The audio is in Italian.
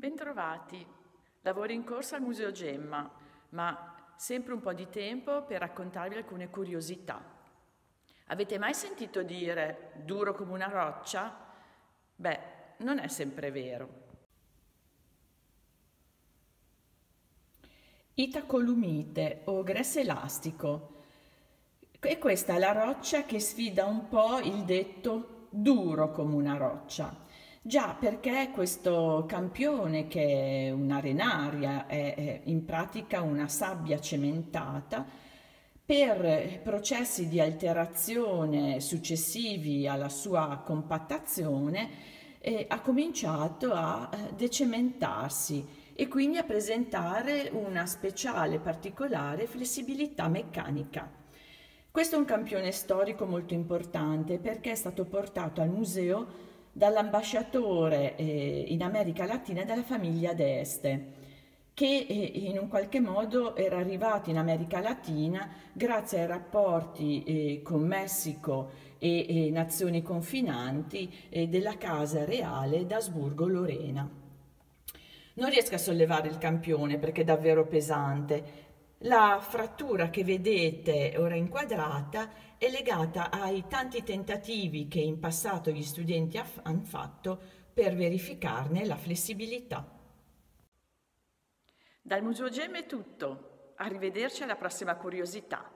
Bentrovati. Lavoro in corso al Museo Gemma, ma sempre un po' di tempo per raccontarvi alcune curiosità. Avete mai sentito dire duro come una roccia? Beh, non è sempre vero. Itacolumite o gresso elastico. E questa è la roccia che sfida un po' il detto duro come una roccia. Già, perché questo campione, che è un'arenaria, è, è in pratica una sabbia cementata, per processi di alterazione successivi alla sua compattazione, eh, ha cominciato a eh, decementarsi e quindi a presentare una speciale particolare flessibilità meccanica. Questo è un campione storico molto importante perché è stato portato al museo dall'ambasciatore eh, in America Latina della famiglia d'Este che eh, in un qualche modo era arrivato in America Latina grazie ai rapporti eh, con Messico e, e nazioni confinanti eh, della Casa Reale d'Asburgo-Lorena. Non riesco a sollevare il campione perché è davvero pesante, la frattura che vedete ora inquadrata è legata ai tanti tentativi che in passato gli studenti hanno fatto per verificarne la flessibilità. Dal Museo Gemme è tutto. Arrivederci alla prossima curiosità.